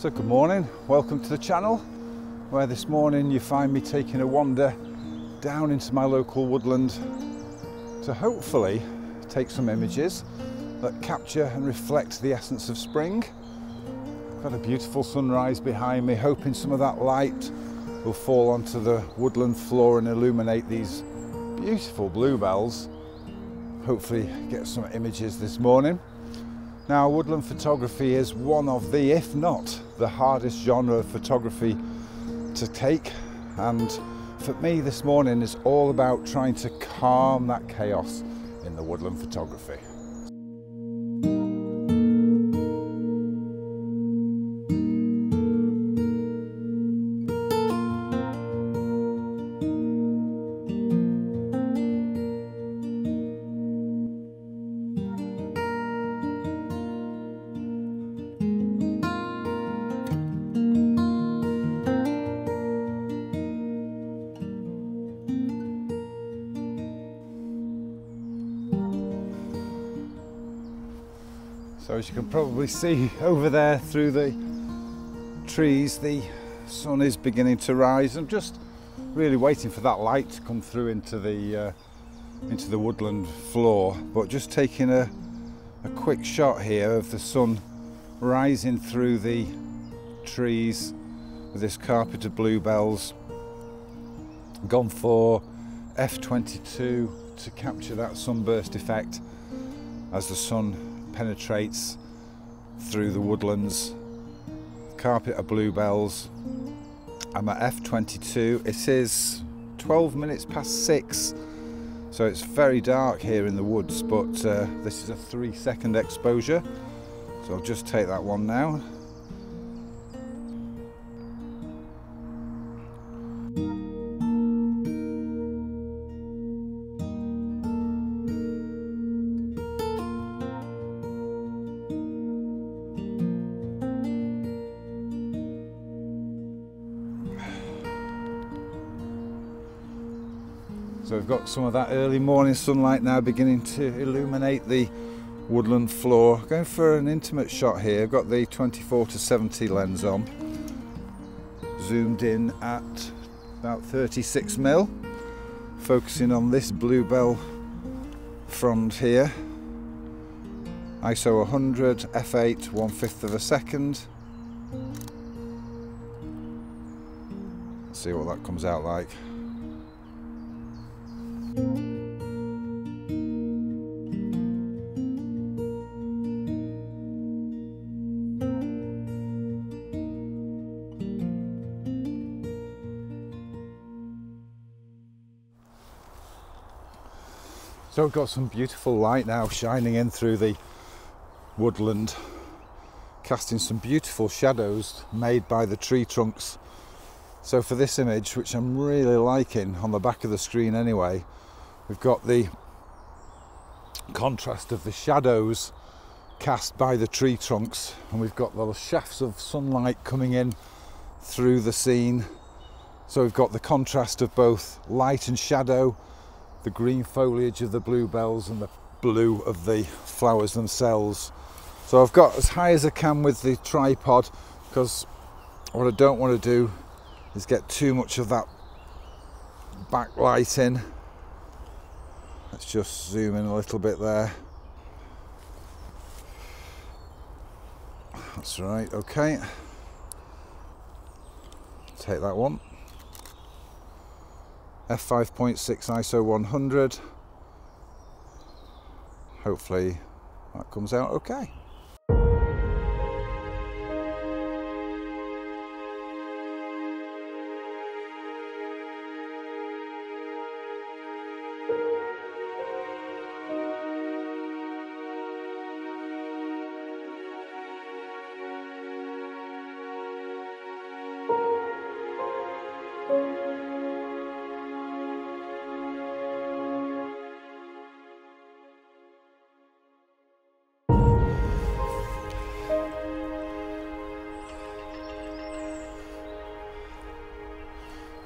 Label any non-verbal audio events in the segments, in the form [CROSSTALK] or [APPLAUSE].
So good morning, welcome to the channel where this morning you find me taking a wander down into my local woodland to hopefully take some images that capture and reflect the essence of spring. Got a beautiful sunrise behind me, hoping some of that light will fall onto the woodland floor and illuminate these beautiful bluebells. Hopefully get some images this morning. Now, woodland photography is one of the, if not the hardest genre of photography to take. And for me, this morning is all about trying to calm that chaos in the woodland photography. So as you can probably see over there through the trees, the sun is beginning to rise. I'm just really waiting for that light to come through into the uh, into the woodland floor, but just taking a, a quick shot here of the sun rising through the trees with this carpet of bluebells. Gone for f22 to capture that sunburst effect as the sun penetrates through the woodlands. Carpet of bluebells. I'm at F22. It is 12 minutes past six, so it's very dark here in the woods, but uh, this is a three second exposure. So I'll just take that one now. Got some of that early morning sunlight now beginning to illuminate the woodland floor. Going for an intimate shot here. I've got the 24 to 70 lens on. Zoomed in at about 36 mil. Focusing on this bluebell frond here. ISO 100, f8, 1 fifth of a second. Let's see what that comes out like. So we've got some beautiful light now shining in through the woodland, casting some beautiful shadows made by the tree trunks. So for this image, which I'm really liking on the back of the screen anyway, we've got the contrast of the shadows cast by the tree trunks and we've got the shafts of sunlight coming in through the scene. So we've got the contrast of both light and shadow the green foliage of the bluebells and the blue of the flowers themselves. So I've got as high as I can with the tripod because what I don't want to do is get too much of that backlight in. Let's just zoom in a little bit there. That's right, okay. Take that one f5.6 ISO 100 hopefully that comes out okay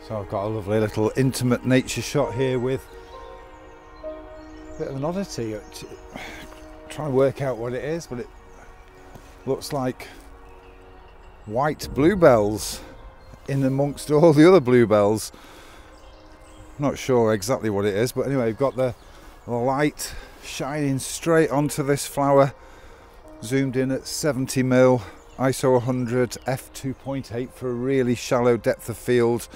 So I've got a lovely little intimate nature shot here with a bit of an oddity. Uh, try and work out what it is, but it looks like white bluebells in amongst all the other bluebells. Not sure exactly what it is, but anyway, we've got the, the light shining straight onto this flower, zoomed in at 70 mil, ISO 100, f2.8 for a really shallow depth of field.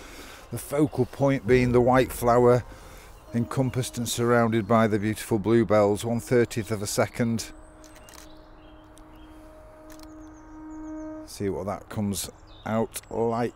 The focal point being the white flower, encompassed and surrounded by the beautiful bluebells, 1 30th of a second. See what that comes out like.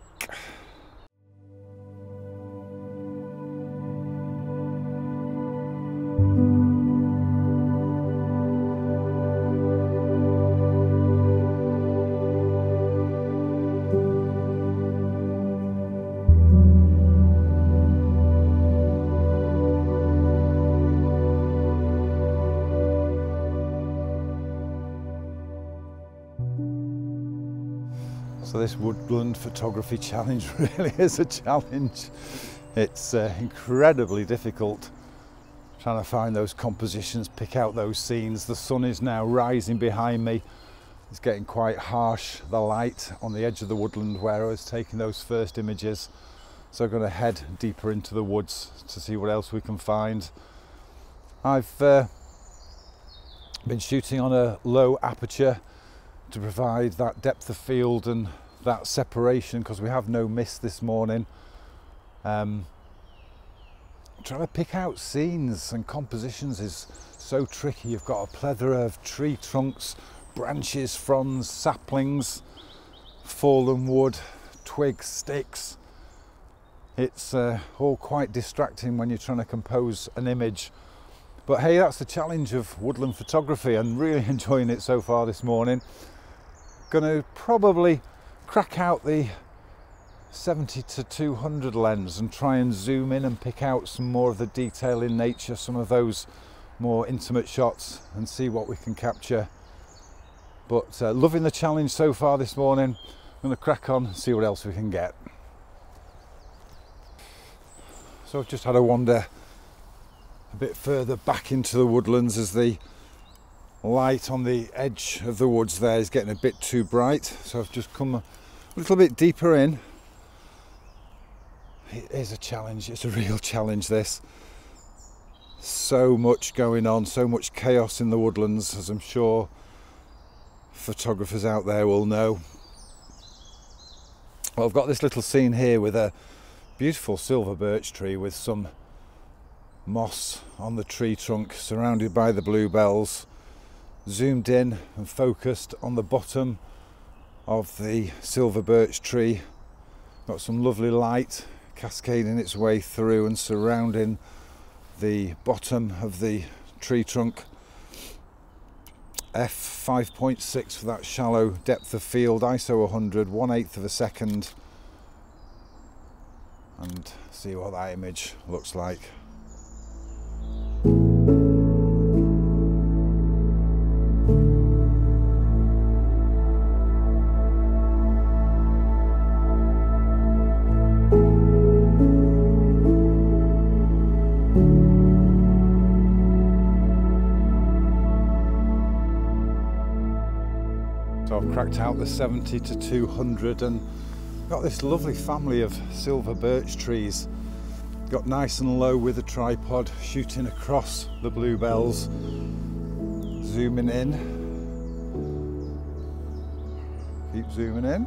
So this woodland photography [LAUGHS] challenge [LAUGHS] really is a challenge. It's uh, incredibly difficult trying to find those compositions, pick out those scenes. The sun is now rising behind me. It's getting quite harsh, the light on the edge of the woodland where I was taking those first images. So I'm going to head deeper into the woods to see what else we can find. I've uh, been shooting on a low aperture to provide that depth of field and that separation because we have no mist this morning. Um, trying to pick out scenes and compositions is so tricky. You've got a plethora of tree trunks, branches, fronds, saplings, fallen wood, twigs, sticks. It's uh, all quite distracting when you're trying to compose an image. But hey, that's the challenge of woodland photography. I'm really [LAUGHS] enjoying it so far this morning. To probably crack out the 70 to 200 lens and try and zoom in and pick out some more of the detail in nature, some of those more intimate shots and see what we can capture. But uh, loving the challenge so far this morning. I'm going to crack on and see what else we can get. So I've just had a wander a bit further back into the woodlands as the light on the edge of the woods there is getting a bit too bright so I've just come a little bit deeper in. It is a challenge. It's a real challenge this. So much going on so much chaos in the woodlands as I'm sure photographers out there will know. Well I've got this little scene here with a beautiful silver birch tree with some moss on the tree trunk surrounded by the bluebells zoomed in and focused on the bottom of the silver birch tree. Got some lovely light cascading its way through and surrounding the bottom of the tree trunk. F5.6 for that shallow depth of field, ISO 100, 1 8th of a second. And see what that image looks like. The 70 to 200 and got this lovely family of silver birch trees. Got nice and low with a tripod, shooting across the bluebells, zooming in. Keep zooming in.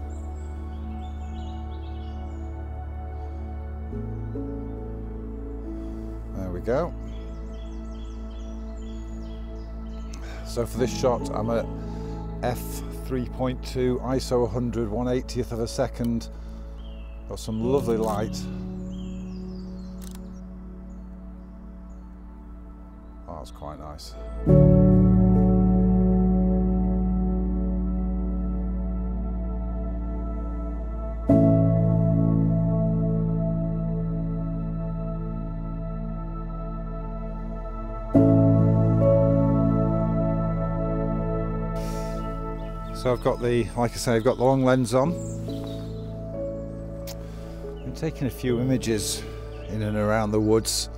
There we go. So for this shot, I'm at f3.2, ISO 100, 180th of a second. Got some lovely light. Oh, that's quite nice. So I've got the, like I say, I've got the long lens on. I'm taking a few images in and around the woods,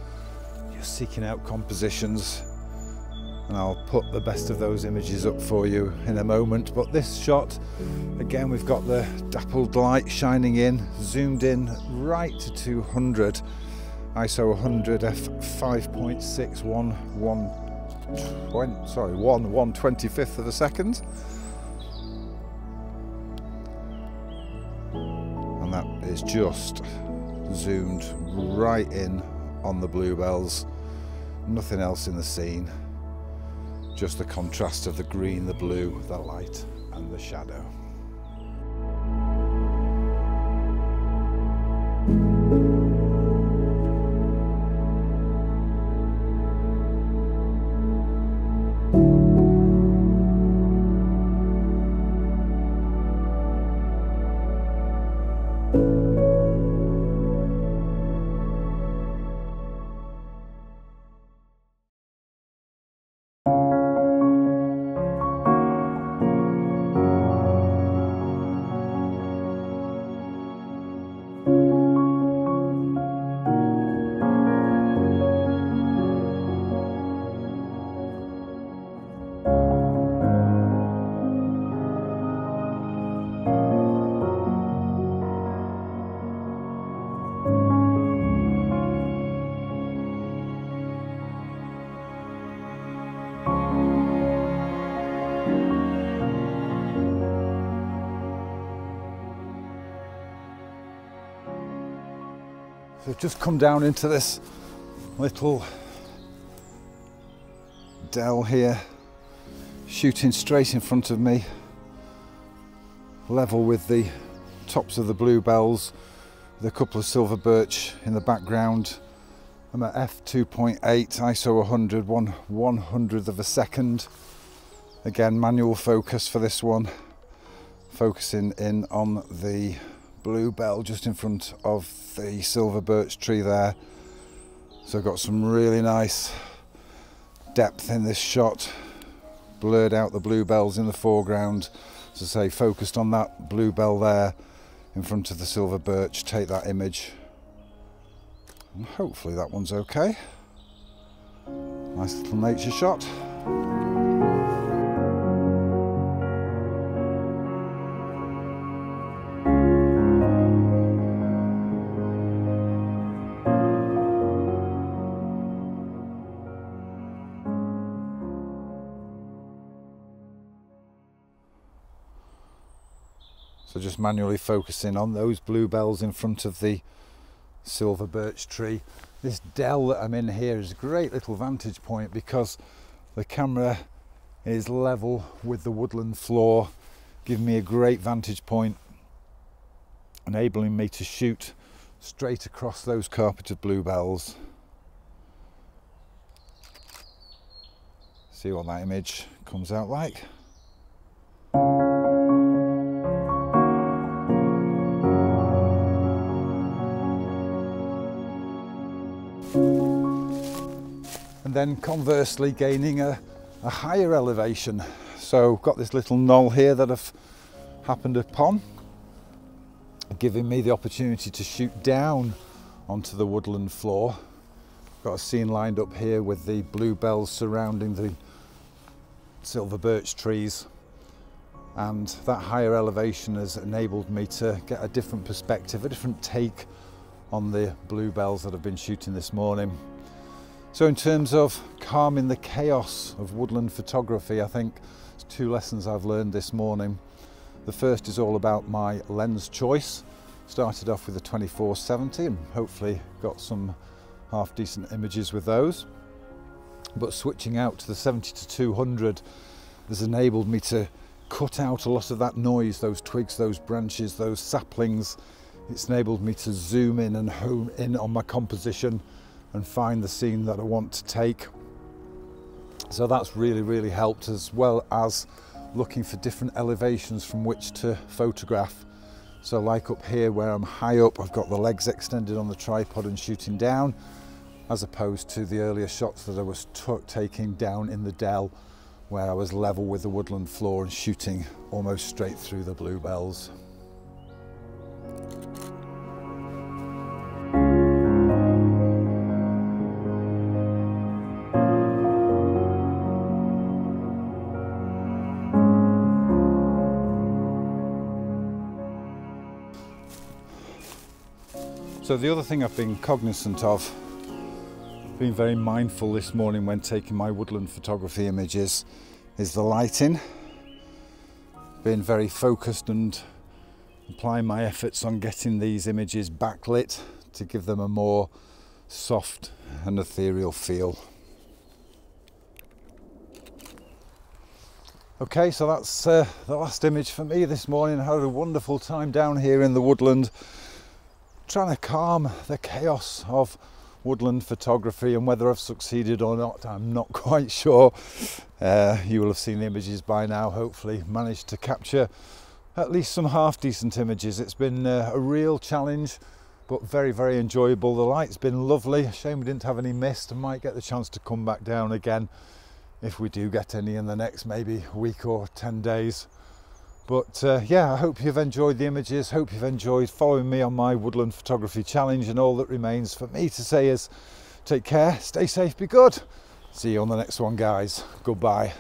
just seeking out compositions. and I'll put the best of those images up for you in a moment but this shot again we've got the dappled light shining in zoomed in right to 200 ISO 100 f 5.6 1 1 sorry 1 1 25th of a second is just zoomed right in on the bluebells nothing else in the scene just the contrast of the green, the blue, the light and the shadow. I've just come down into this little dell here, shooting straight in front of me, level with the tops of the bluebells, with a couple of silver birch in the background. I'm at f2.8, ISO 100, one one hundredth of a second. Again, manual focus for this one, focusing in on the bluebell just in front of the silver birch tree there. So I've got some really nice depth in this shot. Blurred out the bluebells in the foreground. As I say, focused on that bluebell there in front of the silver birch. Take that image. And hopefully that one's okay. Nice little nature shot. Just manually focusing on those bluebells in front of the silver birch tree. This dell that I'm in here is a great little vantage point because the camera is level with the woodland floor, giving me a great vantage point, enabling me to shoot straight across those carpeted bluebells. See what that image comes out like. Then conversely gaining a, a higher elevation. So got this little knoll here that I've happened upon, giving me the opportunity to shoot down onto the woodland floor. Got a scene lined up here with the bluebells surrounding the silver birch trees and that higher elevation has enabled me to get a different perspective, a different take on the bluebells that I've been shooting this morning. So in terms of calming the chaos of woodland photography, I think two lessons I've learned this morning. The first is all about my lens choice. Started off with the 2470 and hopefully got some half decent images with those. But switching out to the 70 to 200 has enabled me to cut out a lot of that noise, those twigs, those branches, those saplings. It's enabled me to zoom in and home in on my composition and find the scene that I want to take. So that's really, really helped as well as looking for different elevations from which to photograph. So like up here where I'm high up, I've got the legs extended on the tripod and shooting down, as opposed to the earlier shots that I was taking down in the dell where I was level with the woodland floor and shooting almost straight through the bluebells. So the other thing I've been cognizant of, being very mindful this morning when taking my woodland photography images, is the lighting. Being very focused and applying my efforts on getting these images backlit to give them a more soft and ethereal feel. Okay, so that's uh, the last image for me this morning. I had a wonderful time down here in the woodland, trying to calm the chaos of woodland photography and whether I've succeeded or not, I'm not [LAUGHS] quite sure. Uh, you will have seen the images by now, hopefully managed to capture at least some half decent images. It's been uh, a real challenge, but very, very enjoyable. The light's been lovely. Shame we didn't have any mist. I might get the chance to come back down again if we do get any in the next maybe week or 10 days. But uh, yeah, I hope you've enjoyed the images. Hope you've enjoyed following me on my woodland photography challenge. And all that remains for me to say is take care, stay safe, be good. See you on the next one, guys. Goodbye.